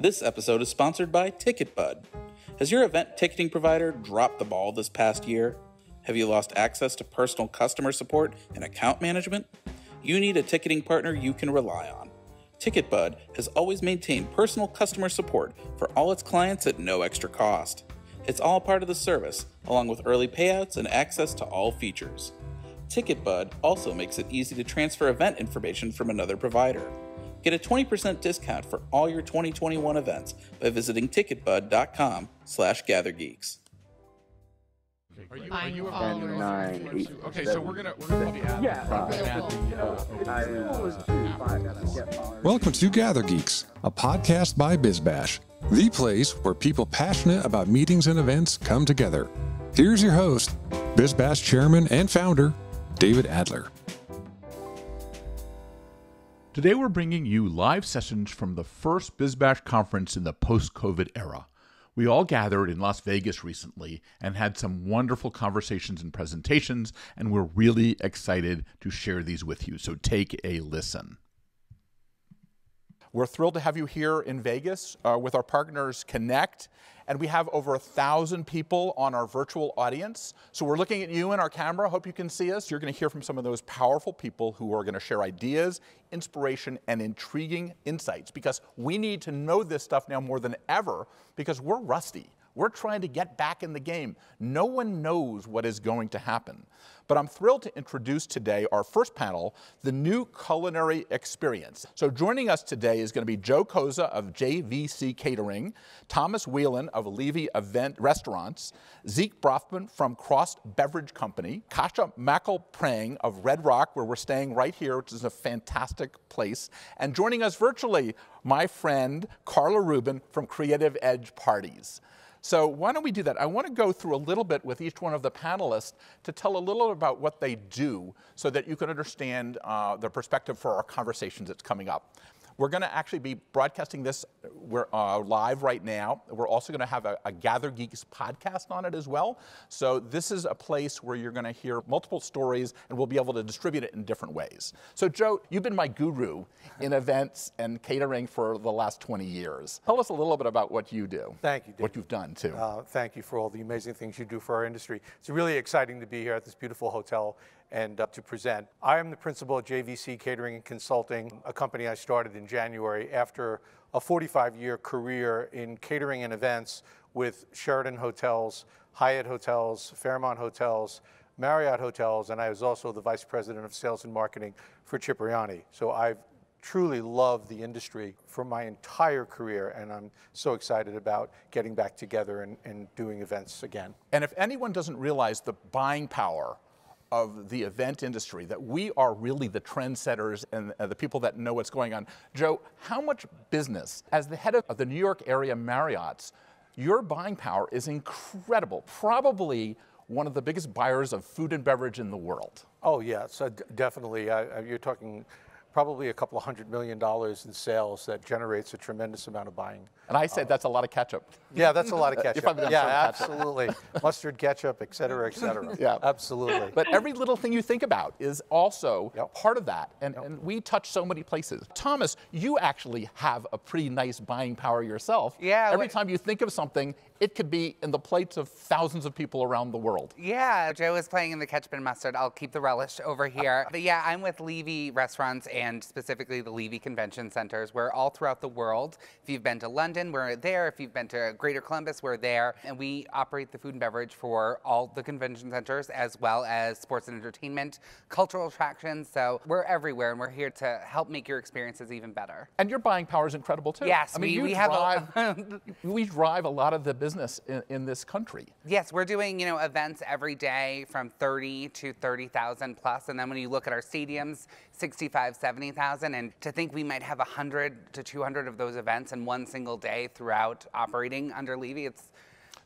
This episode is sponsored by TicketBud. Has your event ticketing provider dropped the ball this past year? Have you lost access to personal customer support and account management? You need a ticketing partner you can rely on. TicketBud has always maintained personal customer support for all its clients at no extra cost. It's all part of the service, along with early payouts and access to all features. TicketBud also makes it easy to transfer event information from another provider. Get a 20% discount for all your 2021 events by visiting ticketbud.com slash gathergeeks. Are you, are Buying you a followers. follower? Nine, Okay, so we're gonna we're gonna probably add Yeah, probably uh, add the uh, I open- was five. Welcome to Gather Geeks, a podcast by BizBash, the place where people passionate about meetings and events come together. Here's your host, BizBash chairman and founder, David Adler. Today we're bringing you live sessions from the first BizBash conference in the post-COVID era. We all gathered in Las Vegas recently and had some wonderful conversations and presentations, and we're really excited to share these with you. So take a listen. We're thrilled to have you here in Vegas uh, with our partners Connect, and we have over a thousand people on our virtual audience. So we're looking at you in our camera. Hope you can see us. You're going to hear from some of those powerful people who are going to share ideas, inspiration, and intriguing insights because we need to know this stuff now more than ever because we're rusty. We're trying to get back in the game. No one knows what is going to happen. But I'm thrilled to introduce today our first panel, the new culinary experience. So joining us today is going to be Joe Cozza of JVC Catering, Thomas Whelan of Levy Event Restaurants, Zeke Bronfman from Cross Beverage Company, Kasha Mackelprang of Red Rock, where we're staying right here, which is a fantastic place, and joining us virtually, my friend Carla Ruben from Creative Edge Parties. So why don't we do that? I want to go through a little bit with each one of the panelists to tell a little about what they do so that you can understand uh, the perspective for our conversations that's coming up. We're going to actually be broadcasting this we're, uh, live right now. We're also going to have a, a Gather Geeks podcast on it as well. So this is a place where you're going to hear multiple stories and we'll be able to distribute it in different ways. So Joe, you've been my guru in events and catering for the last 20 years. Tell us a little bit about what you do. Thank you, Dave. What you've done too. Uh, thank you for all the amazing things you do for our industry. It's really exciting to be here at this beautiful hotel and uh, to present. I am the principal at JVC Catering and Consulting, a company I started in January after a 45 year career in catering and events with Sheraton Hotels, Hyatt Hotels, Fairmont Hotels, Marriott Hotels, and I was also the vice president of sales and marketing for Cipriani. So I've truly loved the industry for my entire career, and I'm so excited about getting back together and, and doing events again. And if anyone doesn't realize the buying power of the event industry, that we are really the trendsetters and uh, the people that know what's going on. Joe, how much business, as the head of the New York area Marriott's, your buying power is incredible, probably one of the biggest buyers of food and beverage in the world. Oh, yeah, so definitely. You're talking probably a couple of hundred million dollars in sales that generates a tremendous amount of buying. And I said uh, that's a lot of ketchup. Yeah, that's a lot of ketchup. Yeah, serve ketchup. absolutely. Mustard, ketchup, et cetera, et cetera. Yeah. absolutely. But every little thing you think about is also Yep. part of that. And, and we touch so many places. Thomas, you actually have a pretty nice buying power yourself. Yeah, Every like- time you think of something, it could be in the plates of thousands of people around the world. Yeah, Joe is playing in the ketchup and mustard. I'll keep the relish over here. But yeah, I'm with Levy Restaurants and specifically the Levy Convention Centers. We're all throughout the world. If you've been to London, we're there. If you've been to Greater Columbus, we're there. And we operate the food and beverage for all the convention centers as well as sports and entertainment, cultural attractions. So we're everywhere and we're here to help make your experiences even better. And your buying power is incredible too. Yes, I mean, we- we have a- we drive a lot of the business in, in this country. Yes, we're doing, you know, events every day from 30 to 30,000 plus. And then when you look at our stadiums, 65, 70,000. And to think we might have 100 to 200 of those events in one single day throughout operating under Levy, it's,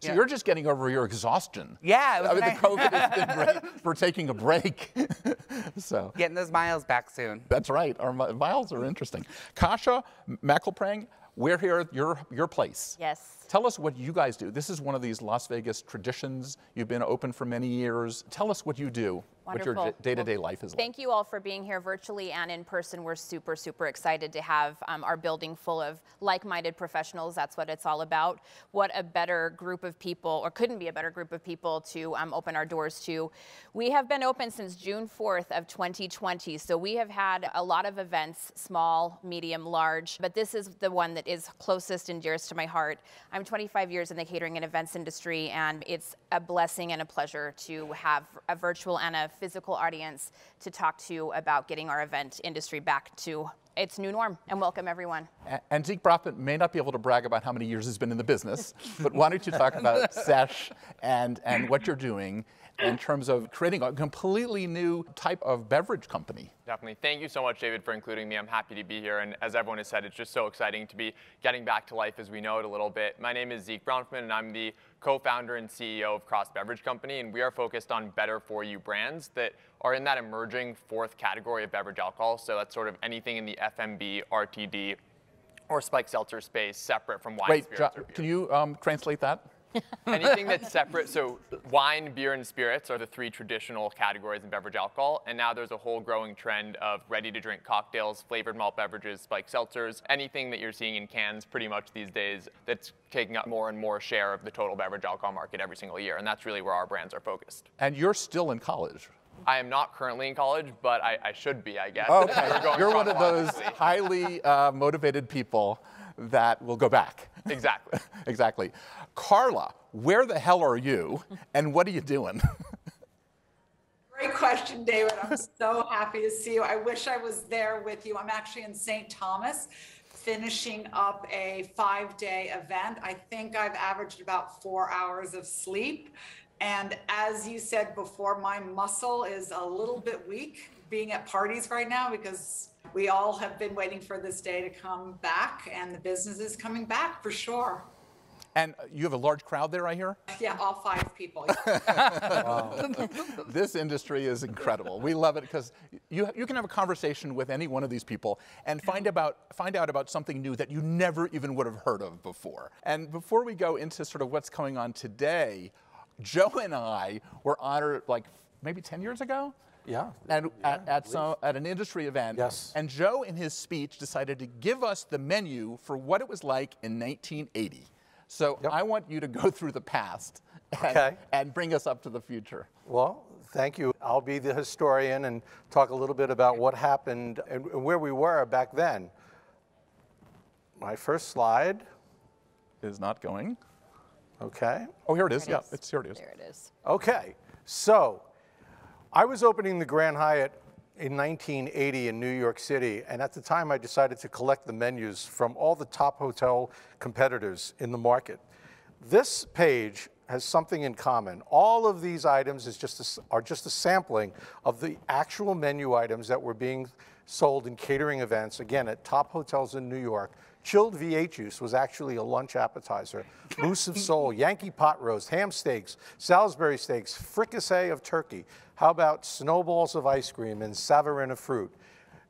So Yeah. you're just getting over your exhaustion. Yeah, I mean, the. COVID has been great for taking a break. so. getting those miles back soon. That's right. Our miles are interesting. Kasha Mackelprang, we're here at your, your place. Yes. Tell us what you guys do. This is one of these Las Vegas traditions. You've been open for many years. Tell us what you do. What your day-to-day life is like. Thank you all for being here virtually and in person. We're super, super excited to have um, our building full of like minded professionals. That's what it's all about. What a better group of people, or couldn't be a better group of people to um, open our doors to. We have been open since June 4th of 2020, so we have had a lot of events small, medium, large, but this is the one that is closest and dearest to my heart. I'm 25 years in the catering and events industry, and it's a blessing and a pleasure to have a virtual and a physical audience to talk to about getting our event industry back to its new norm. And welcome everyone. And Zeke Bronfman may not be able to brag about how many years he's been in the business, but why don't you talk about Sesh and, and what you're doing in terms of creating a completely new type of beverage company? Definitely. Thank you so much, David, for including me. I'm happy to be here. And as everyone has said, it's just so exciting to be getting back to life as we know it a little bit. My name is Zeke Bronfman, and I'm the co-founder and CEO of Cross Beverage Company. And we are focused on better for you brands that are in that emerging fourth category of beverage alcohol. So that's sort of anything in the FMB, RTD, or spike seltzer space separate from wine, Wait, spirits, Jo- can you um, translate that? Anything that's separate, so wine, beer, and spirits are the three traditional categories in beverage alcohol. And now there's a whole growing trend of ready to drink cocktails, flavored malt beverages, spiked seltzers, anything that you're seeing in cans pretty much these days that's taking up more and more share of the total beverage alcohol market every single year. And that's really where our brands are focused. And you're still in college. I am not currently in college, but I, I should be, I guess. Okay, you're one of those highly uh, motivated people that will go back. Exactly. exactly. Carla, where the hell are you and what are you doing? Great question, David. I'm so happy to see you. I wish I was there with you. I'm actually in St. Thomas finishing up a five day event. I think I've averaged about four hours of sleep. And as you said before, my muscle is a little bit weak being at parties right now because we all have been waiting for this day to come back and the business is coming back for sure. And you have a large crowd there, I hear? Yeah, all five people. this industry is incredible. We love it because you, you can have a conversation with any one of these people and find about find out about something new that you never even would have heard of before. And before we go into sort of what's going on today, Joe and I were honored like maybe 10 years ago. Yeah. And at, at, some, at an industry event. Yes. And Joe, in his speech, decided to give us the menu for what it was like in 1980. So I want you to go through the past and, Okay. and bring us up to the future. Well, thank you. I'll be the historian and talk a little bit about what happened and and where we were back then. My first slide, Is not going. okay. Oh, here it is. There Yeah, it is. it's here it is. There it is. Okay, so I was opening the Grand Hyatt in 1980 in New York City, and at the time I decided to collect the menus from all the top hotel competitors in the market. This page has something in common. All of these items is just a are just a sampling of the actual menu items that were being sold in catering events, again, at top hotels in New York. Chilled V8 juice was actually a lunch appetizer. Mousse of sole, Yankee pot roast, ham steaks, Salisbury steaks, fricassee of turkey. How about snowballs of ice cream and Savarina fruit?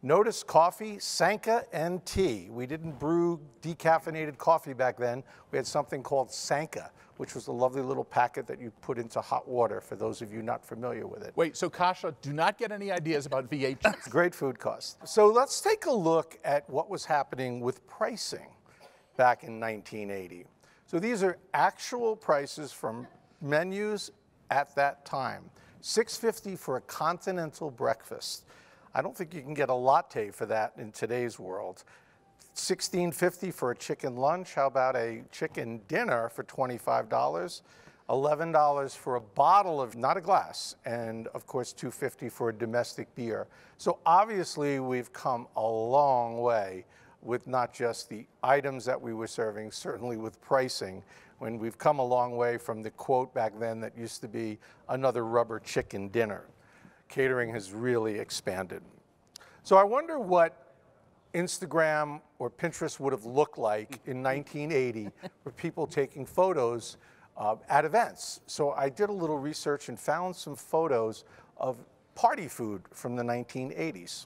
Notice coffee, Sanka, and tea. We didn't brew decaffeinated coffee back then. We had something called Sanka, which was a lovely little packet that you put into hot water for those of you not familiar with it. Wait, so Kasha, do not get any ideas about V8. Great food cost. So let's take a look at what was happening with pricing back in 1980. So these are actual prices from menus at that time. 650 for a continental breakfast. I don't think you can get a latte for that in today's world. 1650 for a chicken lunch. How about a chicken dinner for $25? $11 for a bottle of not a glass and of course 250 for a domestic beer. So obviously we've come a long way with not just the items that we were serving, certainly with pricing, when we've come a long way from the quote back then that used to be another rubber chicken dinner. Catering has really expanded. So I wonder what Instagram or Pinterest would have looked like in 1980 with people taking photos uh, at events. So I did a little research and found some photos of party food from the 1980s.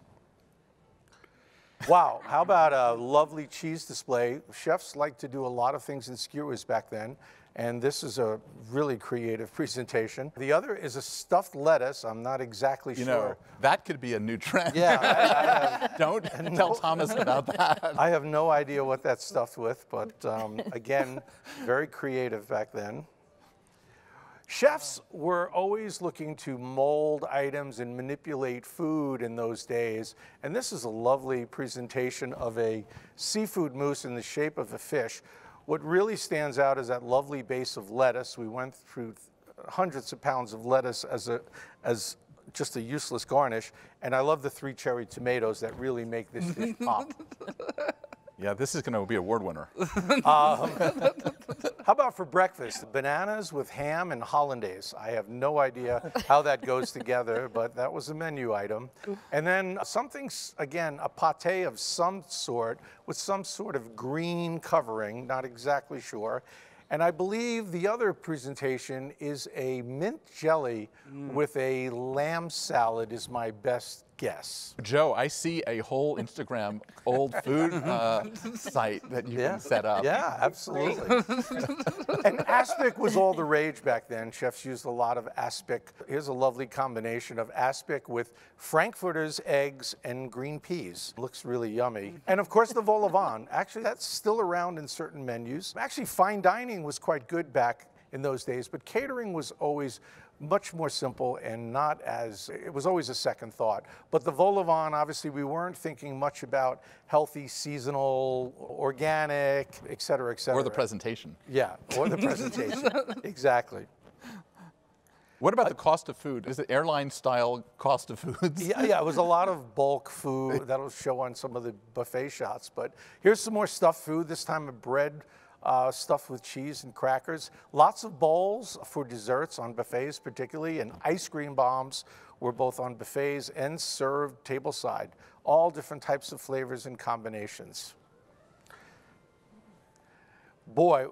Wow, how about a lovely cheese display? Chefs liked to do a lot of things in skewers back then. And this is a really creative presentation. The other is a stuffed lettuce. I'm not exactly You sure. know, that could be a new trend. Yeah, I, I have, Don't tell Thomas about that. I have no idea what that's stuffed with, but um, again, very creative back then. Chefs were always looking to mold items and manipulate food in those days. And this is a lovely presentation of a seafood mousse in the shape of a fish. What really stands out is that lovely base of lettuce. We went through hundreds of pounds of lettuce as a as just a useless garnish. And I love the three cherry tomatoes that really make this dish pop. Yeah, this is going to be a award winner. Um, how about for breakfast? Bananas with ham and hollandaise. I have no idea how that goes together, but that was a menu item. And then something, again, a pate of some sort with some sort of green covering, not exactly sure. And I believe the other presentation is a mint jelly mm. with a lamb salad is my best guess. Joe, I see a whole Instagram old food uh, site that you can set up. Yeah, absolutely. and aspic was all the rage back then. Chefs used a lot of aspic. Here's a lovely combination of aspic with frankfurters, eggs, and green peas. Looks really yummy. And of course, the vol au vent. Actually, that's still around in certain menus. Actually, fine dining was quite good back in those days, but catering was always much more simple and not as, it was always a second thought. But the vol au vent, obviously, we weren't thinking much about healthy, seasonal, organic, et cetera, et cetera. Or the presentation. Yeah, or the presentation. exactly. What about the cost of food? Is it airline style cost of foods? Yeah, yeah, it was a lot of bulk food. That'll show on some of the buffet shots. But here's some more stuffed food, this time of bread uh, stuffed with cheese and crackers. Lots of bowls for desserts on buffets, particularly, and ice cream bombs were both on buffets and served tableside. All different types of flavors and combinations. Boy,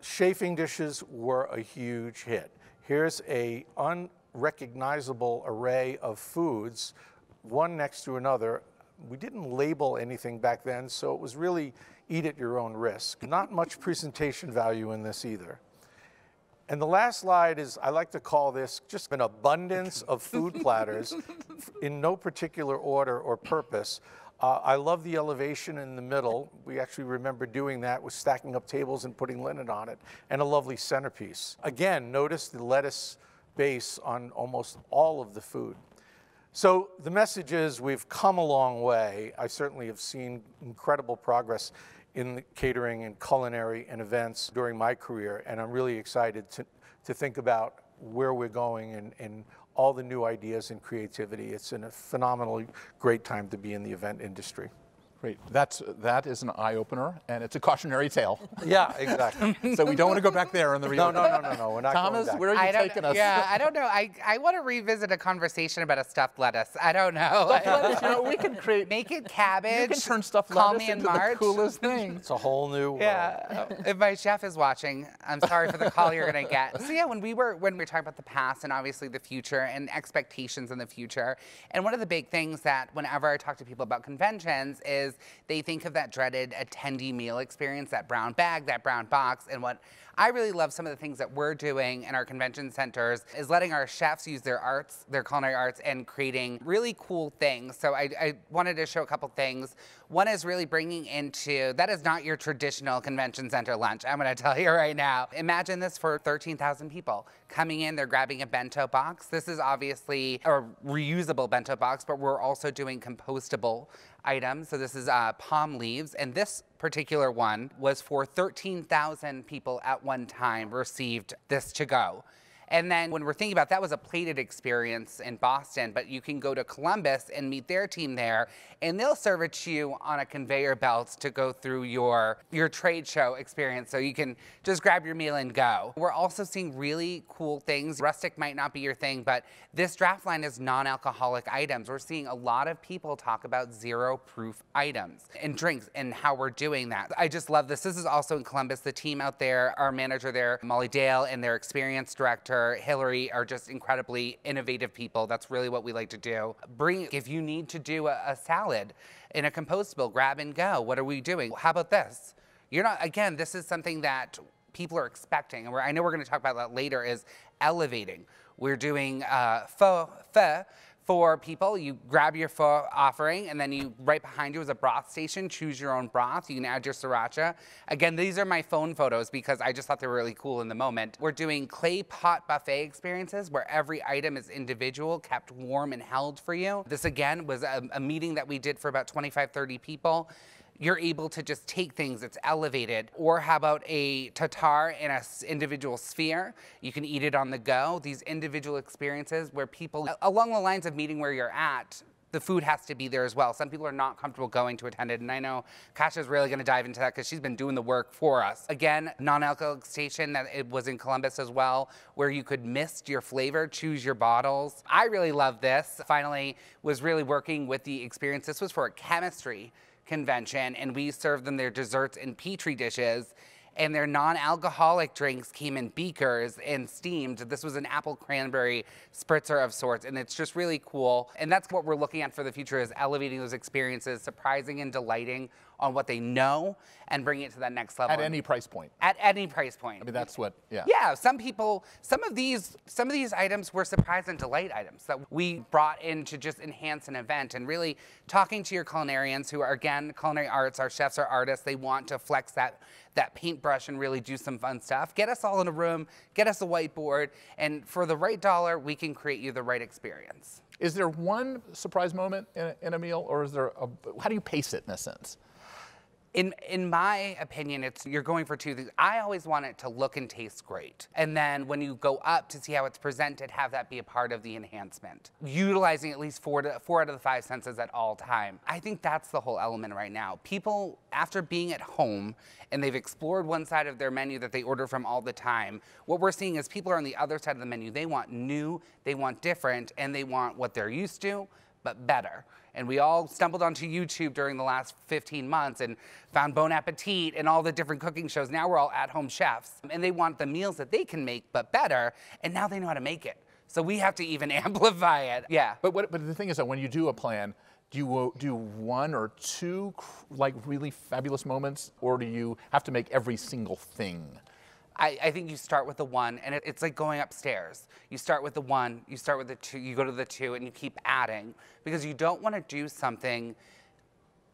chafing dishes were a huge hit. Here's a unrecognizable array of foods, one next to another. We didn't label anything back then, so it was really eat at your own risk. Not much presentation value in this either. And the last slide is, I like to call this just an abundance of food platters in no particular order or purpose. Uh, I love the elevation in the middle. We actually remember doing that with stacking up tables and putting linen on it, and a lovely centerpiece. Again, notice the lettuce base on almost all of the food. So the message is we've come a long way. I certainly have seen incredible progress in catering and culinary and events during my career, and I'm really excited to, to think about where we're going and, and all the new ideas and creativity. It's in a phenomenally great time to be in the event industry. Great. That's, that is an eye opener, and it's a cautionary tale. Yeah, exactly. so we don't want to go back there in the no, real. no, no, no, no. We're not going Thomas, back. where are you I taking us? Yeah, I don't know. I, I want to revisit a conversation about a stuffed lettuce. I don't know. you know, we can create. Make it cabbage. You can turn stuffed Call lettuce me in into March. the coolest thing. It's a whole new world. Yeah. Oh, if my chef is watching, I'm sorry for the call you're gonna get. So yeah, when we were when we were talking about the past and obviously the future and expectations in the future, and one of the big things that whenever I talk to people about conventions is they think of that dreaded attendee meal experience, that brown bag, that brown box, and what I really love some of the things that we're doing in our convention centers is letting our chefs use their arts, their culinary arts, and creating really cool things. So I, I wanted to show a couple things. One is really bringing into, that is not your traditional convention center lunch, I'm gonna tell you right now. Imagine this for 13,000 people. Coming in, they're grabbing a bento box. This is obviously a reusable bento box, but we're also doing compostable items. So this is uh, palm leaves, and this particular one was for 13,000 people at one time received this to go. And then when we're thinking about that was a plated experience in Boston, but you can go to Columbus and meet their team there, and they'll serve it to you on a conveyor belt to go through your your trade show experience. So you can just grab your meal and go. We're also seeing really cool things. Rustic might not be your thing, but this draft line is non-alcoholic items. We're seeing a lot of people talk about zero proof items and drinks and how we're doing that. I just love this. This is also in Columbus. The team out there, our manager there, Molly Dale, and their experience director, Hillary, are just incredibly innovative people. That's really what we like to do. Bring, if you need to do a, a salad in a compostable, grab and go. What are we doing? How about this? You're not, again, this is something that people are expecting, and I know we're going to talk about that later, is elevating. We're doing uh, pho, pho for people. You grab your offering, and then you right behind you is a broth station. Choose your own broth. You can add your sriracha. Again, these are my phone photos because I just thought they were really cool in the moment. We're doing clay pot buffet experiences where every item is individual, kept warm and held for you. This again was a, a meeting that we did for about 25, 30 people you're able to just take things that's elevated. Or how about a tartar in an individual sphere? You can eat it on the go. These individual experiences where people, along the lines of meeting where you're at, the food has to be there as well. Some people are not comfortable going to attend it, and I know Kasha's really going to dive into that because she's been doing the work for us. Again, non-alcoholic station that it was in Columbus as well, where you could mist your flavor, choose your bottles. I really love this. Finally, was really working with the experience. This was for a chemistry convention and we served them their desserts in petri dishes and their non-alcoholic drinks came in beakers and steamed. This was an apple cranberry spritzer of sorts, and it's just really cool. And that's what we're looking at for the future is elevating those experiences, surprising and delighting on what they know and bringing it to that next level. At any price point. At any price point. I mean, that's what, yeah. Yeah, some people, some of these, some of these items were surprise and delight items that we brought in to just enhance an event and really talking to your culinarians who are, again, culinary arts, our chefs are artists, they want to flex that, that paintbrush and really do some fun stuff. Get us all in a room, get us a whiteboard, and for the right dollar, we can create you the right experience. Is there one surprise moment in a, in a meal, or is there a, how do you pace it in a sense? In, in my opinion, it's you're going for two things. I always want it to look and taste great. And then when you go up to see how it's presented, have that be a part of the enhancement. Utilizing at least four, to, four out of the five senses at all time. I think that's the whole element right now. People, after being at home and they've explored one side of their menu that they order from all the time, what we're seeing is people are on the other side of the menu. They want new, they want different, and they want what they're used to, but better. And we all stumbled onto YouTube during the last 15 months and found Bon Appetit and all the different cooking shows. Now we're all at home chefs and they want the meals that they can make, but better. And now they know how to make it. So we have to even amplify it. Yeah. But, what, but the thing is that when you do a plan, do you do one or two like really fabulous moments, or do you have to make every single thing? I, I, think you start with the one, and it, it's like going upstairs. You start with the one, you start with the two, you go to the two, and you keep adding because you don't want to do something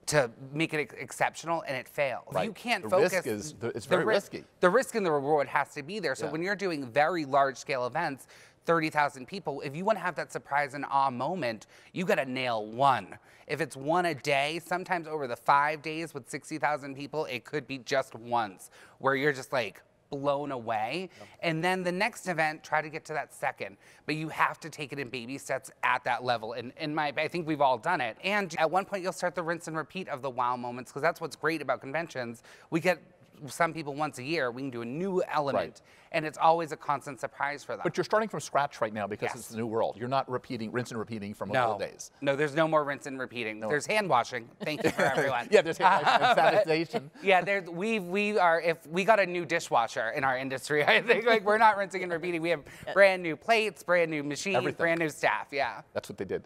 to make it exceptional and it fails. Right. You can't the focus. Risk is, it's very risky. The risk and the reward has to be there. So yeah. when you're doing very large scale events, 30,000 people, if you want to have that surprise and awe moment, you got to nail one. If it's one a day, sometimes over the five days with 60,000 people, it could be just once where you're just like, blown away. Yep. And then the next event, try to get to that second. But you have to take it in baby steps at that level. And in my, I think we've all done it. And at one point, you'll start the rinse and repeat of the wow moments because that's what's great about conventions. We get some people once a year, we can do a new element. Right. And it's always a constant surprise for them. But you're starting from scratch right now because yes. it's the new world. You're not repeating, rinse and repeating from no. old days. No, there's no more rinse and repeating. No. There's hand washing. Thank you for everyone. yeah, there's hand washing yeah, there, we, we are, if we got a new dishwasher in our industry, I think like we're not rinsing and repeating. We have brand new plates, brand new machines, Everything. brand new staff. Yeah. That's what they did.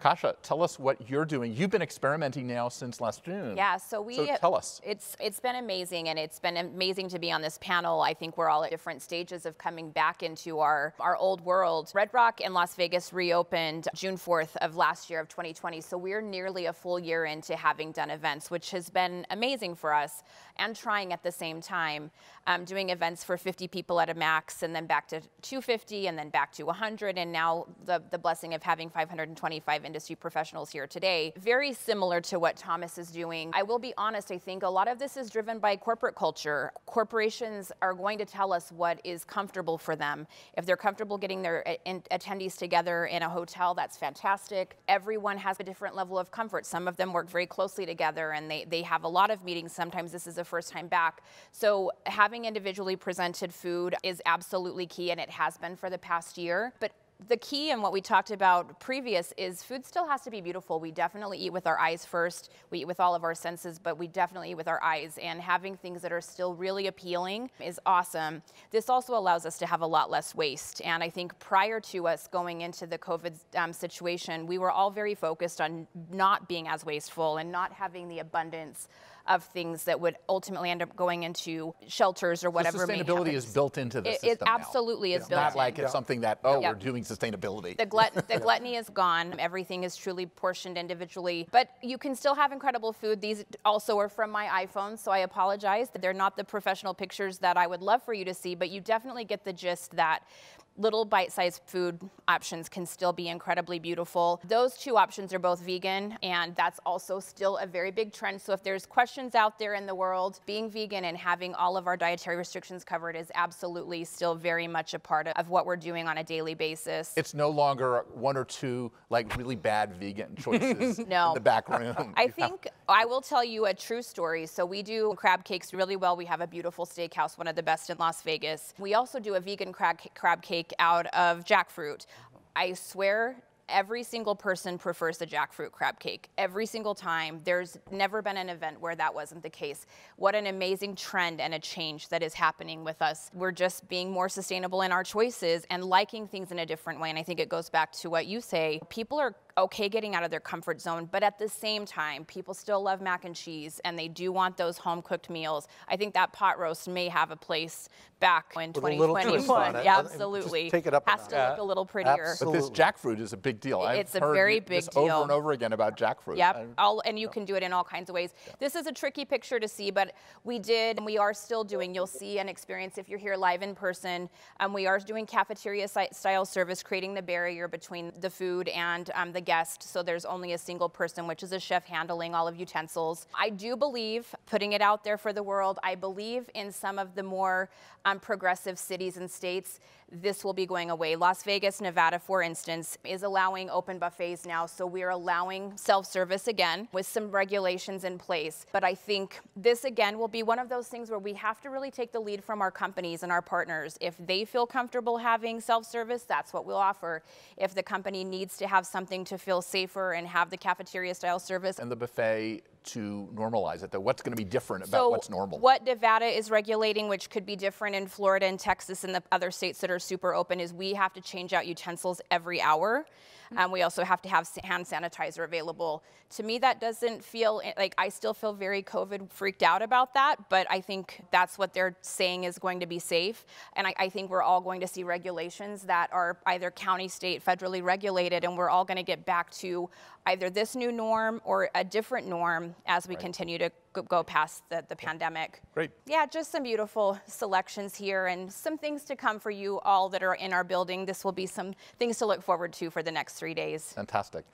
Kasha, tell us what you're doing. You've been experimenting now since last June. Yeah, so we so tell us. It's it's been amazing and it's been amazing to be on this panel. I think we're all at different stages of coming back into our our old world. Red Rock in Las Vegas reopened June 4th of last year of 2020. So we're nearly a full year into having done events, which has been amazing for us and trying at the same time um, doing events for 50 people at a max and then back to 250 and then back to 100 and now the the blessing of having 525 industry professionals here today. Very similar to what Thomas is doing. I will be honest, I think a lot of this is driven by corporate culture. Corporations are going to tell us what is comfortable for them. If they're comfortable getting their attendees together in a hotel, that's fantastic. Everyone has a different level of comfort. Some of them work very closely together and they, they have a lot of meetings. Sometimes this is the first time back. So having individually presented food is absolutely key and it has been for the past year. But the key and what we talked about previous is food still has to be beautiful. We definitely eat with our eyes first. We eat with all of our senses, but we definitely eat with our eyes. And having things that are still really appealing is awesome. This also allows us to have a lot less waste. And I think prior to us going into the COVID um, situation, we were all very focused on not being as wasteful and not having the abundance of things that would ultimately end up going into shelters or whatever. So may sustainability happen. is built into the It- system It now. absolutely is It's built not in. like it's something that, oh, Yep. we're doing sustainability. The, glut- the gluttony is gone. Everything is truly portioned individually. But you can still have incredible food. These also are from my iPhone, so I apologize. They're not the professional pictures that I would love for you to see, but you definitely get the gist that little bite-sized food options can still be incredibly beautiful. Those two options are both vegan, and that's also still a very big trend. So if there's questions out there in the world, being vegan and having all of our dietary restrictions covered is absolutely still very much a part of what we're doing on a daily basis. It's no longer one or two like really bad vegan choices No. in the back room. I think I will tell you a true story. So we do crab cakes really well. We have a beautiful steakhouse, one of the best in Las Vegas. We also do a vegan crab, crab cake out of jackfruit. I swear every single person prefers the jackfruit crab cake every single time. There's never been an event where that wasn't the case. What an amazing trend and a change that is happening with us. We're just being more sustainable in our choices and liking things in a different way. And I think it goes back to what you say. People are okay getting out of their comfort zone, but at the same time, people still love mac and cheese and they do want those home cooked meals. I think that pot roast may have a place back in With a little twist on 2021. it. Yeah, Uh, just absolutely. take it up a Has to notch. look a little prettier. Absolutely. But this jackfruit is a big deal. I've It's a heard very this big over deal. and over again about jackfruit. Yep. All, and you can do it in all kinds of ways. This is a tricky picture to see, but we did, and we are still doing. You'll see and experience if you're here live in person. Um, we are doing cafeteria style service, creating the barrier between the food and um, the guest. So there's only a single person, which is a chef handling all of utensils. I do believe, putting it out there for the world, I believe in some of the more um, progressive cities and states this will be going away. Las Vegas, Nevada, for instance, is allowing open buffets now. So we're allowing self service again with some regulations in place. But I think this again will be one of those things where we have to really take the lead from our companies and our partners. If they feel comfortable having self service, that's what we'll offer. If the company needs to have something to feel safer and have the cafeteria style service, and the buffet to normalize it, though. What's going to be different about what's normal? What Nevada is regulating, which could be different in Florida and Texas and the other states that are super open, is we have to change out utensils every hour. Um, we also have to have hand sanitizer available. To me, that doesn't feel like I still feel very COVID freaked out about that, but I think that's what they're saying is going to be safe. And I, I think we're all going to see regulations that are either county, state, federally regulated, and we're all going to get back to either this new norm or a different norm as we continue to go- go past the, the pandemic. Great. Yeah, just some beautiful selections here and some things to come for you all that are in our building. This will be some things to look forward to for the next three days. Fantastic.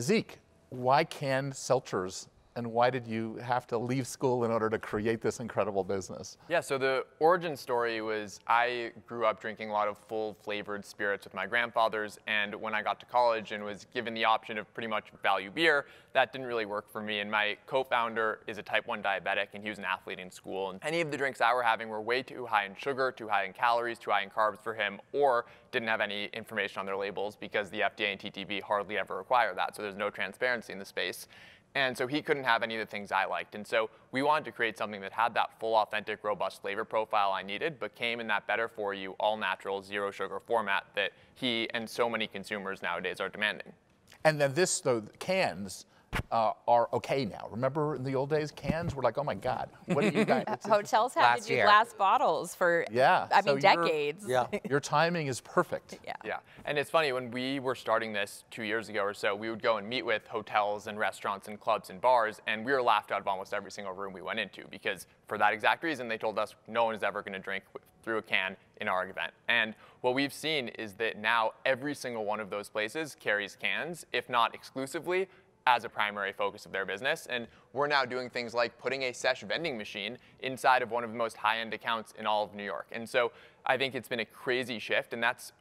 Zeke, why can Seltzers and why did you have to leave school in order to create this incredible business? Yeah, so the origin story was I grew up drinking a lot of full flavored spirits with my grandfathers, and when I got to college and was given the option of pretty much value beer, that didn't really work for me. And my co founder is a type 1 diabetic, and he was an athlete in school. And any of the drinks I were having were way too high in sugar, too high in calories, too high in carbs for him, or didn't have any information on their labels because the FDA and TTB hardly ever require that. So there's no transparency in the space. And so he couldn't have any of the things I liked. And so we wanted to create something that had that full, authentic, robust flavor profile I needed, but came in that better for you, all natural, zero sugar format that he and so many consumers nowadays are demanding. And then this, though, cans uh, are okay now. Remember in the old days, cans were like, oh my God, what do you guys? it's- Hotels had Last to do year. glass bottles for, Yeah. I so mean, decades. Yeah. Your timing is perfect. Yeah. Yeah, and it's funny when we were starting this two years ago or so, we would go and meet with hotels and restaurants and clubs and bars, and we were laughed out of almost every single room we went into because for that exact reason, they told us no one is ever going to drink through a can in our event. And what we've seen is that now every single one of those places carries cans, if not exclusively, as a primary focus of their business. And we're now doing things like putting a sesh vending machine inside of one of the most high-end accounts in all of New York. And so I think it's been a crazy shift, and that's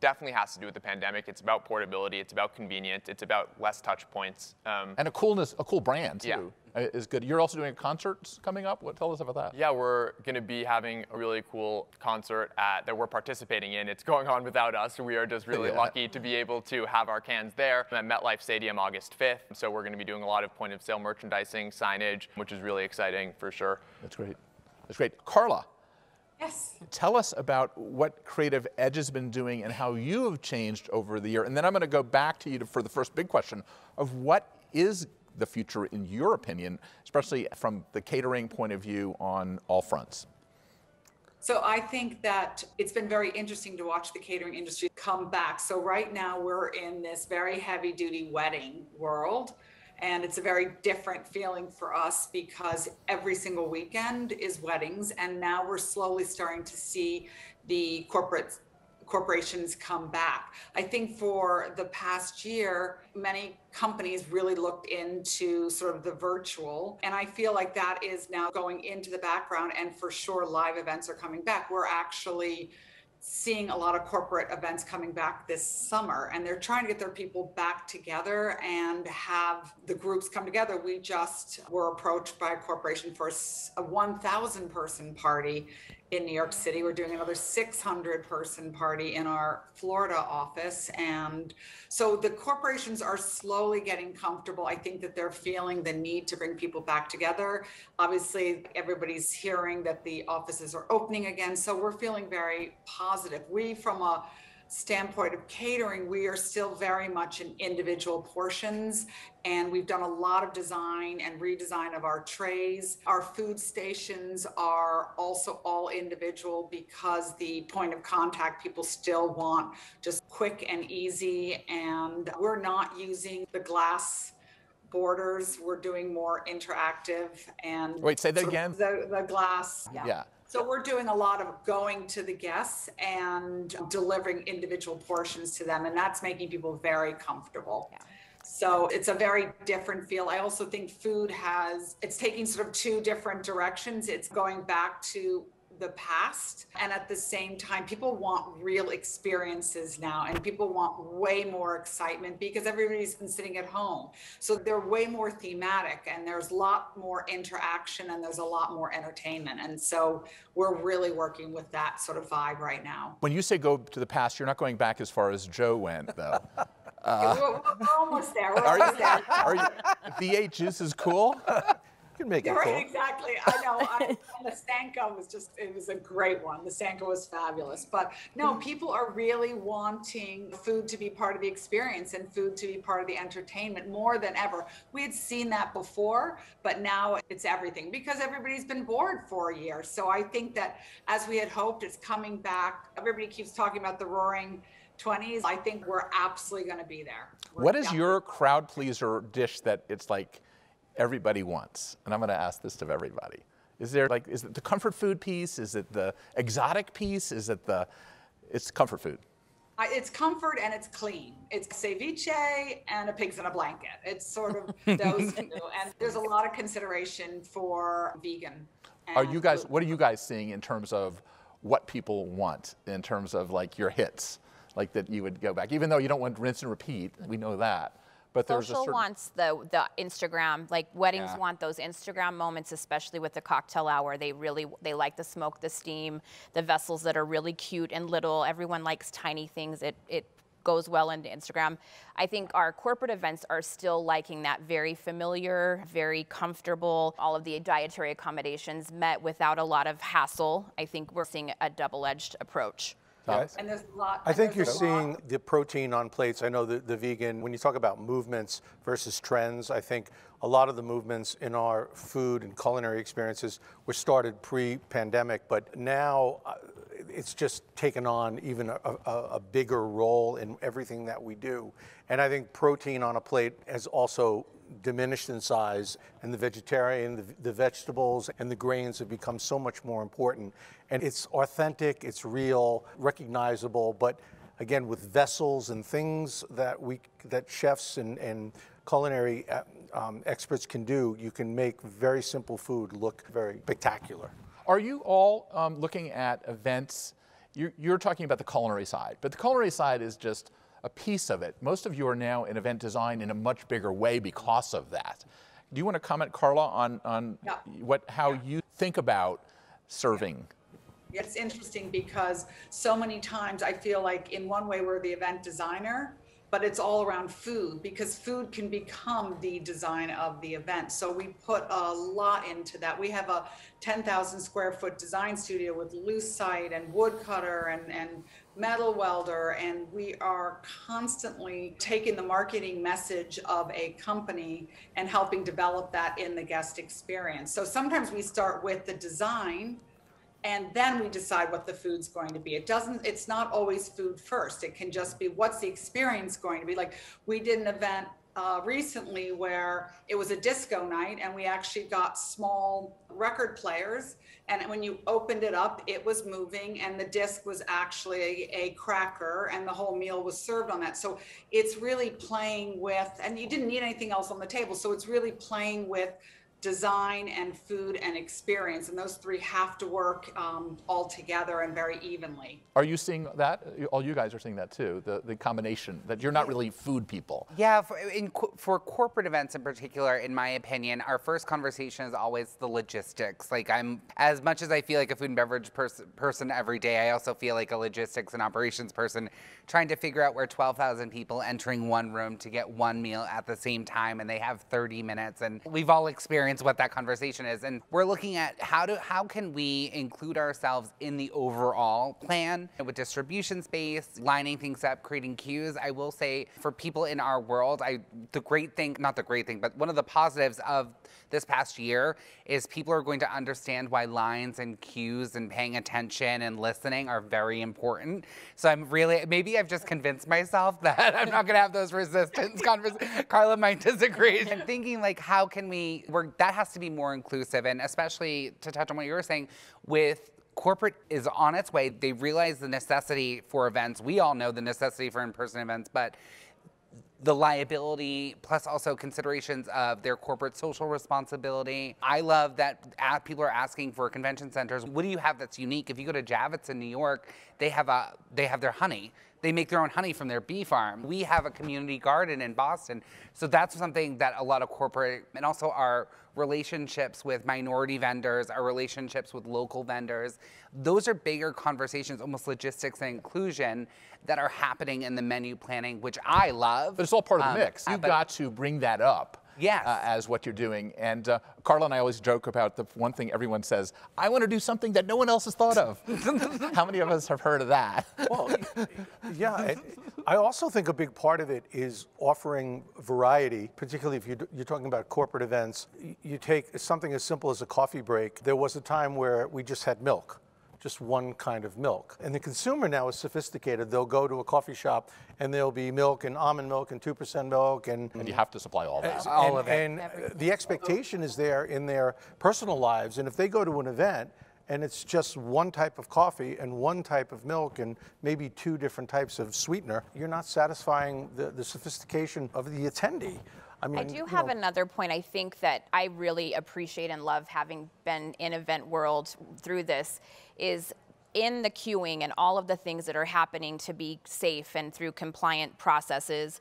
definitely has to do with the pandemic. It's about portability. It's about convenience. It's about less touch points. Um, And a coolness, a cool brand too, Yeah. Uh, is good. You're also doing concerts coming up. What tell us about that? yeah, we're going to be having a really cool concert at, that we're participating in. It's going on without us. We are just really Yeah. lucky to be able to have our cans there at MetLife Stadium August 5th. So we're going to be doing a lot of point of sale merchandising, signage, which is really exciting for sure. That's great. That's great. Carla, Yes. tell us about what Creative Edge has been doing and how you have changed over the year. And then I'm going to go back to you to, for the first big question of what is the future in your opinion, especially from the catering point of view on all fronts? So I think that it's been very interesting to watch the catering industry come back. So right now we're in this very heavy duty wedding world. And it's a very different feeling for us because every single weekend is weddings. And now we're slowly starting to see the corporate corporations come back. I think for the past year, many companies really looked into sort of the virtual. And I feel like that is now going into the background. And for sure, live events are coming back. We're actually seeing a lot of corporate events coming back this summer and they're trying to get their people back together and have the groups come together. We just were approached by a corporation for a 1,000 person party in New York City. We're doing another 600 person party in our Florida office. And so the corporations are slowly getting comfortable. I think that they're feeling the need to bring people back together. Obviously, everybody's hearing that the offices are opening again. So we're feeling very positive. We, from a standpoint of catering, we are still very much in individual portions. And we've done a lot of design and redesign of our trays. Our food stations are also all individual because the point of contact people still want just quick and easy. And we're not using the glass borders. We're doing more interactive and. Wait, say that again. The, the glass. yeah. yeah. So we're doing a lot of going to the guests and delivering individual portions to them, and that's making people very comfortable. Yeah. So it's a very different feel. I also think food has, it's taking sort of two different directions. It's going back to the past. And at the same time, people want real experiences now and people want way more excitement because everybody's been sitting at home. So they're way more thematic and there's a lot more interaction and there's a lot more entertainment. And so we're really working with that sort of vibe right now. When you say go to the past, you're not going back as far as Joe went, though. Uh, we're, we're, almost there. We're are, almost there. Are you, V8 juice is cool? can make it right, cool. Exactly. I know. I, the Sanka was just, it was a great one. The Sanka was fabulous. But no, mm-hmm. people are really wanting food to be part of the experience and food to be part of the entertainment more than ever. We had seen that before, but now it's everything because everybody's been bored for a year. So I think that as we had hoped, it's coming back. Everybody keeps talking about the roaring 20s. I think we're absolutely going to be there. We're what is your crowd pleaser dish that it's like, everybody wants? And I'm going to ask this of everybody. Is there like, is it the comfort food piece? Is it the exotic piece? Is it the, it's comfort food? it's comfort and it's clean. It's ceviche and a pig's in a blanket. It's sort of those two. And there's a lot of consideration for vegan. Are you guys, what are you guys seeing in terms of what people want in terms of like your hits? Like that you would go back, even though you don't want rinse and repeat, we know that. But there's Social wants the the Instagram, like weddings yeah. want those Instagram moments, especially with the cocktail hour. They really they like the smoke, the steam, the vessels that are really cute and little. Everyone likes tiny things. It it goes well into Instagram. I think our corporate events are still liking that very familiar, very comfortable, all of the dietary accommodations met without a lot of hassle. I think we're seeing a double-edged approach. Yes. And there's a lot. I think you're seeing lot. the protein on plates. I know the, the vegan, when you talk about movements versus trends, I think a lot of the movements in our food and culinary experiences were started pre-pandemic, but now uh, it's just taken on even a, a, a, bigger role in everything that we do. And I think protein on a plate has also diminished in size, and the vegetarian, the, the, vegetables, and the grains have become so much more important. And it's authentic, it's real, recognizable, but again, with vessels and things that we that chefs and, and culinary uh, um, experts can do, you can make very simple food look very spectacular. Are you all um, looking at events? You're, you're talking about the culinary side, but the culinary side is just a piece of it. Most of you are now in event design in a much bigger way because of that. Do you want to comment, Carla, on, on yeah. what, how yeah. you think about serving? It's interesting because so many times I feel like in one way we're the event designer but it's all around food because food can become the design of the event. So we put a lot into that. We have a 10,000 square foot design studio with Lucite and woodcutter and, and metal welder, and we are constantly taking the marketing message of a company and helping develop that in the guest experience. So sometimes we start with the design and then we decide what the food's going to be. It doesn't, it's not always food first. It can just be what's the experience going to be. Like we did an event uh, recently where it was a disco night and we actually got small record players. And when you opened it up, it was moving and the disc was actually a cracker and the whole meal was served on that. So it's really playing with, and you didn't need anything else on the table. So it's really playing with design and food and experience. And those three have to work um, all together and very evenly. Are you seeing that? All you guys are seeing that too, the, the combination that you're not really food people. Yeah, for, in, for corporate events in particular, in my opinion, our first conversation is always the logistics. Like I'm, as much as I feel like a food and beverage pers person every day, I also feel like a logistics and operations person trying to figure out where 12,000 people entering one room to get one meal at the same time and they have 30 minutes. And we've all experienced what that conversation is. And we're looking at how do how can we include ourselves in the overall plan with distribution space, lining things up, creating queues. I will say for people in our world, I the great thing, not the great thing, but one of the positives of this past year is people are going to understand why lines and queues and paying attention and listening are very important. So I'm really, maybe I've just convinced myself that I'm not gonna have those resistance conversations. Carla might disagree. I'm thinking like, how can we, work, that has to be more inclusive and especially to touch on what you were saying with corporate is on its way. They realize the necessity for events. We all know the necessity for in-person events, but the liability plus also considerations of their corporate social responsibility. I love that people are asking for convention centers. What do you have that's unique? If you go to Javits in New York, they have a they have their honey. They make their own honey from their bee farm. We have a community garden in Boston. So that's something that a lot of corporate and also our relationships with minority vendors, our relationships with local vendors, those are bigger conversations, almost logistics and inclusion that are happening in the menu planning, which I love. But it's all part of the um, mix. You've got to bring that up. Yes. Uh, as what you're doing. And uh, Carla and I always joke about the one thing everyone says, I want to do something that no one else has thought of. How many of us have heard of that? well, yeah. It, I also think a big part of it is offering variety, particularly if you're, you're talking about corporate events. You take something as simple as a coffee break. There was a time where we just had milk just one kind of milk. And the consumer now is sophisticated. They'll go to a coffee shop and there'll be milk and almond milk and 2% milk. And, and you have to supply all that. Uh, and, all of it. And uh, the expectation is there in their personal lives. And if they go to an event and it's just one type of coffee and one type of milk and maybe two different types of sweetener, you're not satisfying the, the sophistication of the attendee. I mean, I do have know. another point. I think that I really appreciate and love having been in event world through this is in the queuing and all of the things that are happening to be safe and through compliant processes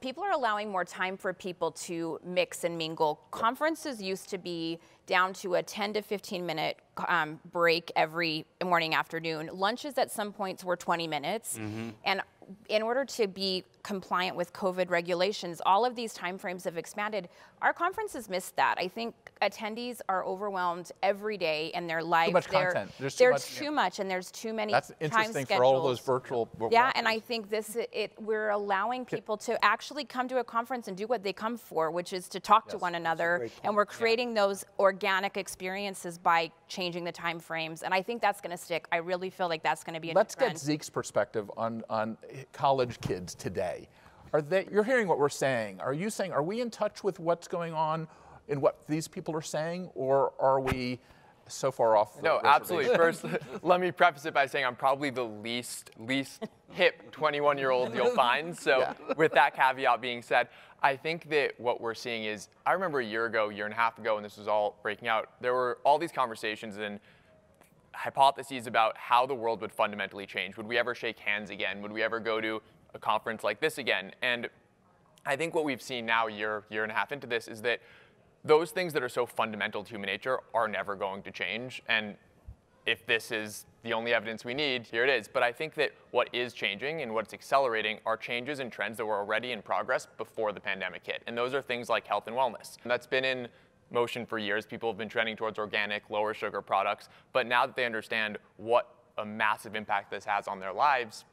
people are allowing more time for people to mix and mingle. Conferences used to be down to a 10 to 15 minute um, break every morning, afternoon. Lunches at some points were 20 minutes. Mm -hmm. And in order to be compliant with COVID regulations, all of these timeframes have expanded. Our conferences missed that. I think attendees are overwhelmed every day in their life. Too much content. There's too, there's much, too much, and there's too many. That's interesting for all those virtual. Yeah, and I think this it we're allowing people to actually come to a conference and do what they come for, which is to talk yes, to one another, and we're creating yeah. those organic experiences by changing the time frames. And I think that's going to stick. I really feel like that's going to be a Let's get Zeke's perspective on on college kids today. Are they, you're hearing what we're saying. Are you saying, are we in touch with what's going on in what these people are saying, or are we so far off? No, absolutely. First, let me preface it by saying I'm probably the least least hip 21 year old you'll find. So, yeah. with that caveat being said, I think that what we're seeing is I remember a year ago, year and a half ago, when this was all breaking out, there were all these conversations and hypotheses about how the world would fundamentally change. Would we ever shake hands again? Would we ever go to a conference like this again? And I think what we've seen now, year, year and a half into this, is that those things that are so fundamental to human nature are never going to change. And if this is the only evidence we need, here it is. But I think that what is changing and what's accelerating are changes and trends that were already in progress before the pandemic hit. And those are things like health and wellness. And that's been in motion for years. People have been trending towards organic, lower sugar products. But now that they understand what a massive impact this has on their lives,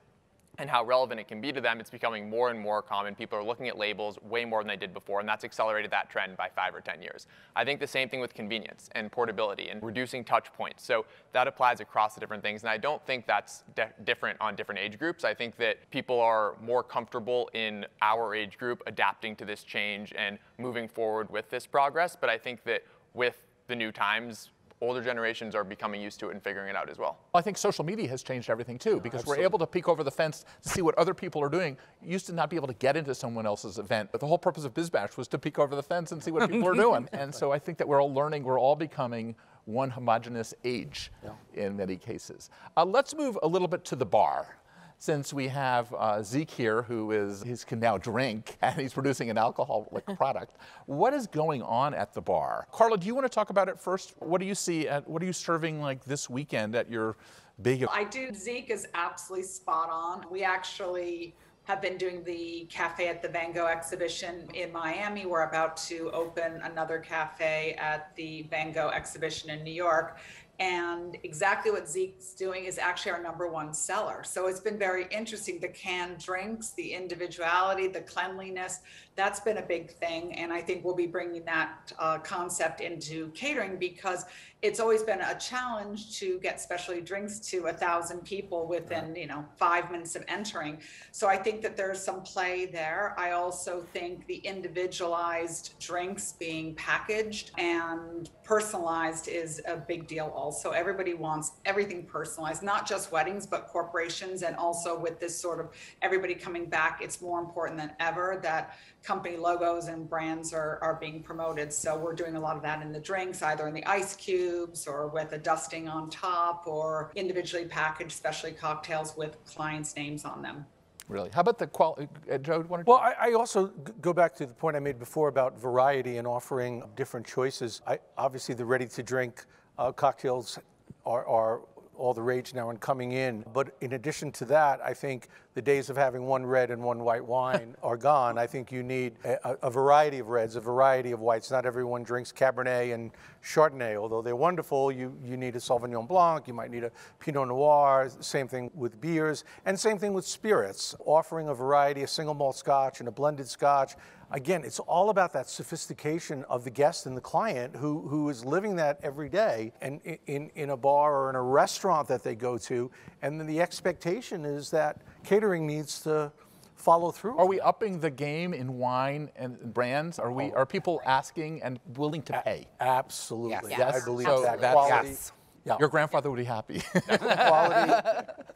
and how relevant it can be to them, it's becoming more and more common. People are looking at labels way more than they did before, and that's accelerated that trend by five or 10 years. I think the same thing with convenience and portability and reducing touch points. So that applies across the different things, and I don't think that's different on different age groups. I think that people are more comfortable in our age group adapting to this change and moving forward with this progress, but I think that with the new times, older generations are becoming used to it and figuring it out as well. I think social media has changed everything too, because Absolutely. we're able to peek over the fence to see what other people are doing. You used to not be able to get into someone else's event, but the whole purpose of BizBash was to peek over the fence and see what people are doing. And so I think that we're all learning, we're all becoming one homogenous age yeah. in many cases. Uh, let's move a little bit to the bar since we have uh, Zeke here, who is he can now drink and he's producing an alcoholic product. What is going on at the bar? Carla, do you want to talk about it first? What do you see at what are you serving like this weekend at your big? I do. Zeke is absolutely spot on. We actually have been doing the cafe at the Van Gogh exhibition in Miami. We're about to open another cafe at the Van Gogh exhibition in New York. And exactly what Zeke's doing is actually our number one seller. So it's been very interesting. The canned drinks, the individuality, the cleanliness, that's been a big thing. And I think we'll be bringing that uh, concept into catering because it's always been a challenge to get specialty drinks to a thousand people within, you know, five minutes of entering. So I think that there's some play there. I also think the individualized drinks being packaged and personalized is a big deal also. Everybody wants everything personalized, not just weddings, but corporations. And also with this sort of everybody coming back, it's more important than ever that company logos and brands are, are being promoted. So we're doing a lot of that in the drinks, either in the ice cubes or with a dusting on top or individually packaged specialty cocktails with clients' names on them. Really? How about the quality? Uh, Joe, well, I, I, also go back to the point I made before about variety and offering different choices. I, obviously, the ready-to-drink uh, cocktails are, are all the rage now and coming in. But in addition to that, I think the days of having one red and one white wine are gone. I think you need a, a, variety of reds, a variety of whites. Not everyone drinks Cabernet and Chardonnay, although they're wonderful. You, you need a Sauvignon Blanc, you might need a Pinot Noir, same thing with beers, and same thing with spirits. Offering a variety, a single malt scotch and a blended scotch, again, it's all about that sophistication of the guest and the client who, who is living that every day and in, in a bar or in a restaurant that they go to. And then the expectation is that catering needs to follow through. Are we upping the game in wine and brands? Are we? Oh. Are people asking and willing to pay? A absolutely. Yes. yes. I believe so that. Quality, yes. Yeah. Your grandfather would be happy. quality,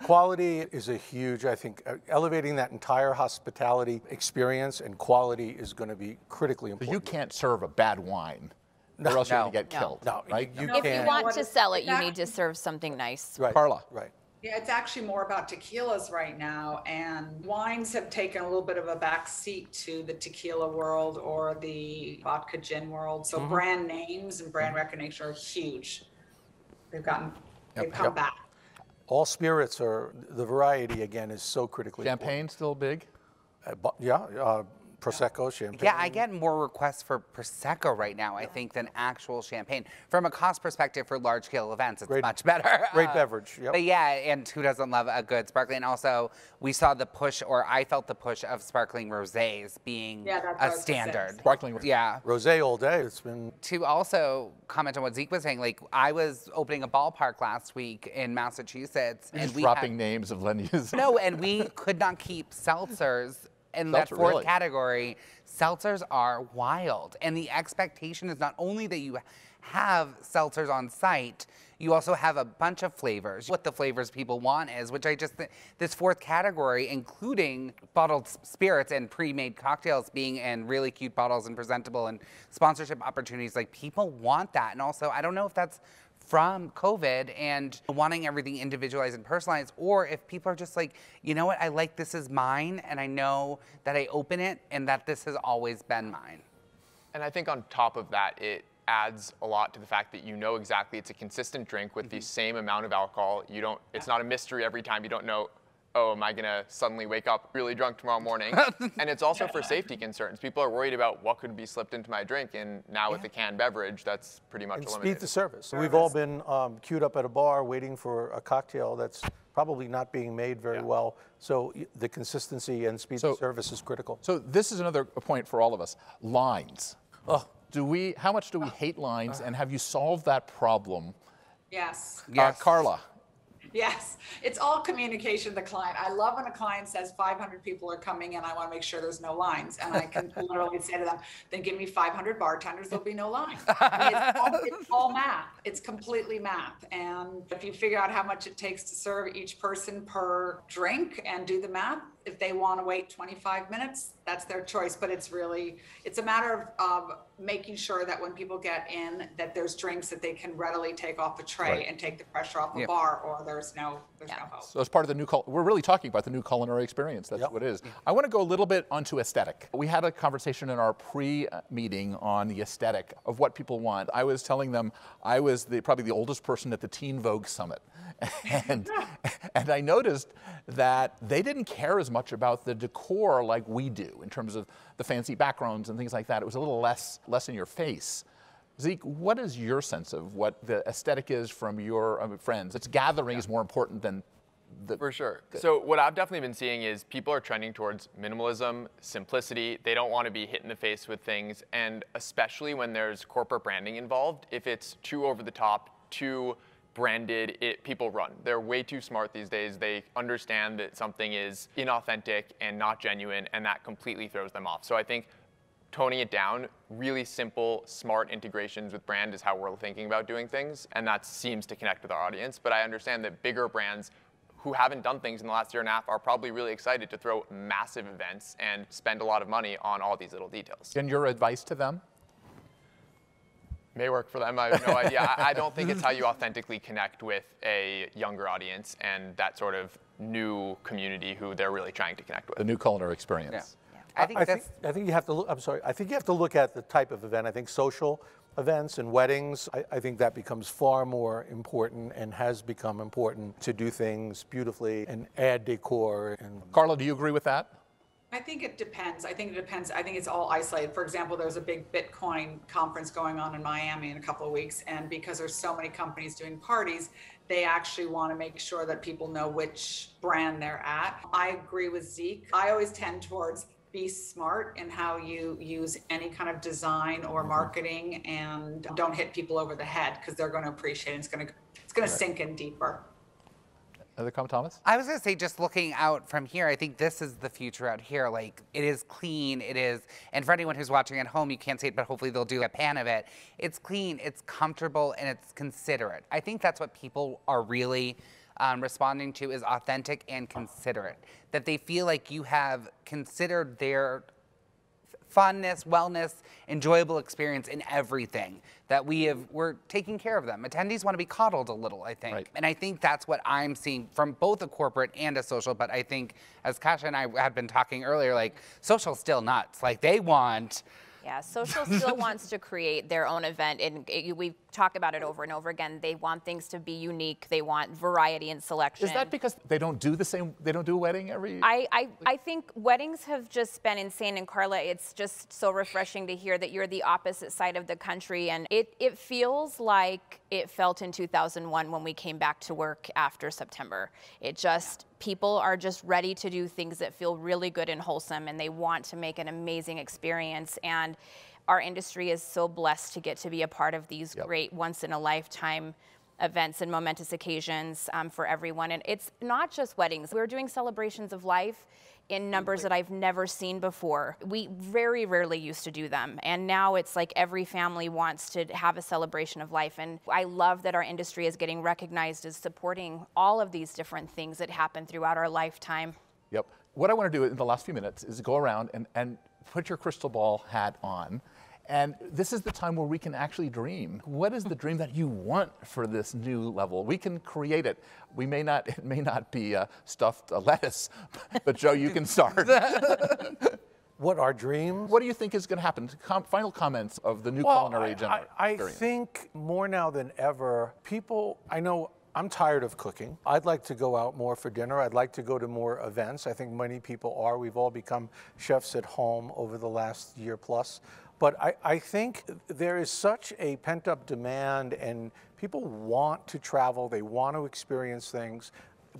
quality is a huge, I think, uh, elevating that entire hospitality experience and quality is going to be critically important. you can't serve a bad wine. No, or else no, you're going to get no. killed. No, right? You, you if you want to sell it, you need to serve something nice. Right. Carla. Right. Yeah, it's actually more about tequilas right now, and wines have taken a little bit of a back seat to the tequila world or the vodka gin world. So mm-hmm. brand names and brand mm-hmm. recognition are huge. They've gotten, they've yep. come yep. back. All spirits are the variety again is so critically. Champagne important. still big. Uh, yeah, uh, Prosecco, champagne. Yeah, I get more requests for Prosecco right now, I think, than actual champagne. From a cost perspective for large scale events, it's great, much better. Great uh, beverage. Yep. But yeah, and who doesn't love a good sparkling? And also, we saw the push, or I felt the push of sparkling rosés being yeah, a standard. Sparkling rosé. Yeah. Rosé all day. It's been. To also comment on what Zeke was saying, like, I was opening a ballpark last week in Massachusetts. and we dropping had, names of venues. no, and we could not keep seltzers in Seltzer, that fourth really? category, seltzers are wild. And the expectation is not only that you have seltzers on site, you also have a bunch of flavors. What the flavors people want is, which I just, this fourth category, including bottled spirits and pre-made cocktails being in really cute bottles and presentable and sponsorship opportunities, like people want that. And also, I don't know if that's from COVID and wanting everything individualized and personalized, or if people are just like, you know what, I like this is mine, and I know that I open it and that this has always been mine. And I think on top of that, it adds a lot to the fact that you know exactly it's a consistent drink with the mm-hmm. same amount of alcohol. You don't. It's not a mystery every time. You don't know. Oh, am I gonna suddenly wake up really drunk tomorrow morning? and it's also for safety concerns. People are worried about what could be slipped into my drink, and now with the canned beverage, that's pretty much And speed eliminated. to service. We've all been um, queued up at a bar waiting for a cocktail that's probably not being made very well. So the consistency and speed So- to service is critical. So this is another point for all of us. Lines. Oh. Do we? How much do we hate lines? And have you solved that problem? Yes. Uh, Carla. Yes, it's all communication to the client. I love when a client says 500 people are coming in. I want to make sure there's no lines. And I can literally say to them, then give me 500 bartenders, there'll be no lines. I mean, it's, all, it's all math. It's completely math. And if you figure out how much it takes to serve each person per drink and do the math, if they want to wait 25 minutes, that's their choice. But it's really, it's a matter of, of making sure that when people get in, that there's drinks that they can readily take off a tray Right. and take the pressure off a Yep. bar, or there's no, there's no hope. So as part of the new, cul- we're really talking about the new culinary experience. That's Yep. what it is. Mm-hmm. I want to go a little bit onto aesthetic. We had a conversation in our pre-meeting on the aesthetic of what people want. I was telling them I was the, probably the oldest person at the Teen Vogue Summit, and and I noticed that they didn't care as much about the decor like we do in terms of the fancy backgrounds and things like that. It was a little less less in your face. Zeke, what is your sense of what the aesthetic is from your um, friends? It's gathering is more important than the, For sure. So what I've definitely been seeing is people are trending towards minimalism, simplicity. They don't want to be hit in the face with things, and especially when there's corporate branding involved, if it's too over the top, too branded, it, people run. They're way too smart these days. They understand that something is inauthentic and not genuine, and that completely throws them off. So I think toning it down, really simple, smart integrations with brand is how we're thinking about doing things, and that seems to connect with our audience. But I understand that bigger brands who haven't done things in the last year and a half are probably really excited to throw massive events and spend a lot of money on all these little details. And your advice to them? May work for them. I have no idea. I, I don't think it's how you authentically connect with a younger audience and that sort of new community who they're really trying to connect with. The new culinary experience. I think I that's think, I think you have to look, I'm sorry, I think you have to look at the type of event. I think social events and weddings, I, I think that becomes far more important and has become important to do things beautifully and add decor and Carla, do you agree with that? I think it depends. I think it depends. I think it's all isolated. For example, there's a big Bitcoin conference going on in Miami in a couple of weeks. And because there's so many companies doing parties, they actually want to make sure that people know which brand they're at. I agree with Zeke. I always tend towards be smart in how you use any kind of design or mm-hmm. marketing and don't hit people over the head because they're going to appreciate it. It's going to it's going to sink in deeper. Other comment, Thomas? I was gonna say, just looking out from here, I think this is the future out here. Like, it is clean, it is, and for anyone who's watching at home, you can't see it, but hopefully they'll do a pan of it. It's clean, it's comfortable, and it's considerate. I think that's what people are really um, responding to is authentic and considerate. That they feel like you have considered their funness, wellness, enjoyable experience in everything that we have we're taking care of them. Attendees want to be coddled a little, I think. Right. And I think that's what I'm seeing from both a corporate and a social, but I think as Kasha and I had been talking earlier, like social's still nuts. Like they want Yeah, social still wants to create their own event, and it, we talk about it over and over again. They want things to be unique. They want variety and selection. Is that because they don't do the same, they don't do a wedding every I, I, I think weddings have just been insane. And Carla, it's just so refreshing to hear that you're the opposite side of the country. And it, it feels like it felt in 2001 when we came back to work after September. It just, people are just ready to do things that feel really good and wholesome, and they want to make an amazing experience. And our industry is so blessed to get to be a part of these Yep. great once in a lifetime events and momentous occasions um, for everyone. And it's not just weddings. We're doing celebrations of life in numbers that I've never seen before. We very rarely used to do them. And now it's like every family wants to have a celebration of life. And I love that our industry is getting recognized as supporting all of these different things that happen throughout our lifetime. Yep. What I want to do in the last few minutes is go around and, and put your crystal ball hat on. And this is the time where we can actually dream. What is the dream that you want for this new level? We can create it. We may not, it may not be uh, stuffed uh, lettuce, but Joe, you can start. What our dreams? What do you think is going to happen? Com- final comments of the new Well, culinary agenda. I, I think more now than ever, people, I know I'm tired of cooking. I'd like to go out more for dinner. I'd like to go to more events. I think many people are. We've all become chefs at home over the last year plus. But I, I think there is such a pent up demand, and people want to travel, they want to experience things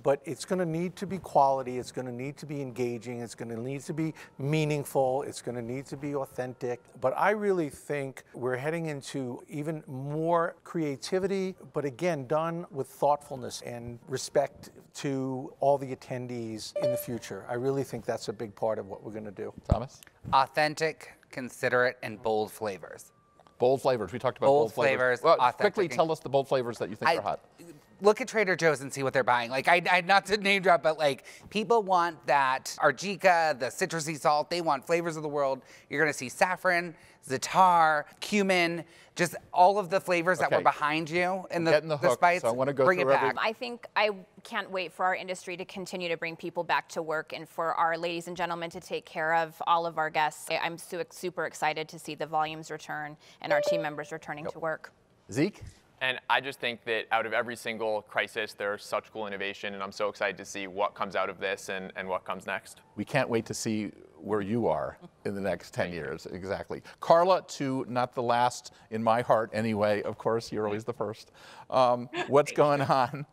but it's going to need to be quality. It's going to need to be engaging. It's going to need to be meaningful. It's going to need to be authentic. But I really think we're heading into even more creativity, but again, done with thoughtfulness and respect to all the attendees in the future. I really think that's a big part of what we're going to do. Thomas? Authentic, considerate, and bold flavors. Bold flavors. We talked about Bold bold, flavors. flavors, Well, quickly tell us the bold flavors that you think I- are hot. Look at Trader Joe's and see what they're buying. Like, I, I not to name drop, but like, people want that argica, the citrusy salt. They want flavors of the world. You're gonna see saffron, za'atar, cumin, just all of the flavors that were behind you and the, getting the hook, spice. so I wanna go bring through it every- back. I think I can't wait for our industry to continue to bring people back to work and for our ladies and gentlemen to take care of all of our guests. I- I'm su- super excited to see the volumes return and our team members returning to work. Zeke? And I just think that out of every single crisis, there's such cool innovation, and I'm so excited to see what comes out of this and, and what comes next. We can't wait to see where you are in the next 10 years. Exactly. Carla, to not the last in my heart anyway, of course, you're always the first. Um, what's going on?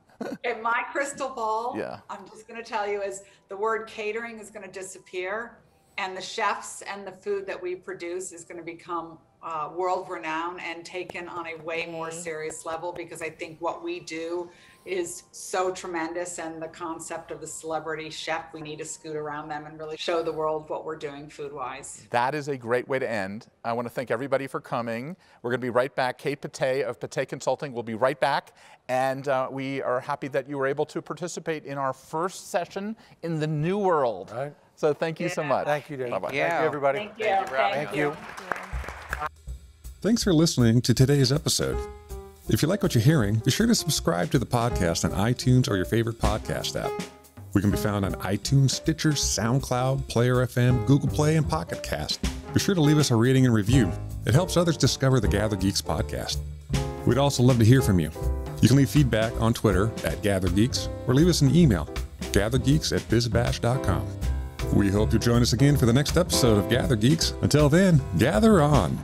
In my crystal ball, Yeah. I'm just going to tell you is the word catering is going to disappear, and the chefs and the food that we produce is going to become uh, world renowned and taken on a way more serious level because I think what we do is so tremendous, and the concept of the celebrity chef, we need to scoot around them and really show the world what we're doing food wise. That is a great way to end. I want to thank everybody for coming. We're going to be right back. Kate Patay of Patay Consulting will be right back. And uh, we are happy that you were able to participate in our first session in the new world. Right. So thank you so much. Thank you, Dave. Bye-bye. Thank you, everybody. Thank you. Thank you for having Thank us. you. Thanks for listening to today's episode. If you like what you're hearing, be sure to subscribe to the podcast on iTunes or your favorite podcast app. We can be found on iTunes, Stitcher, SoundCloud, Player FM, Google Play, and Pocket Cast. Be sure to leave us a rating and review. It helps others discover the Gather Geeks podcast. We'd also love to hear from you. You can leave feedback on Twitter at GatherGeeks or leave us an email, gathergeeks at bizbash.com. We hope you join us again for the next episode of Gather Geeks. Until then, gather on.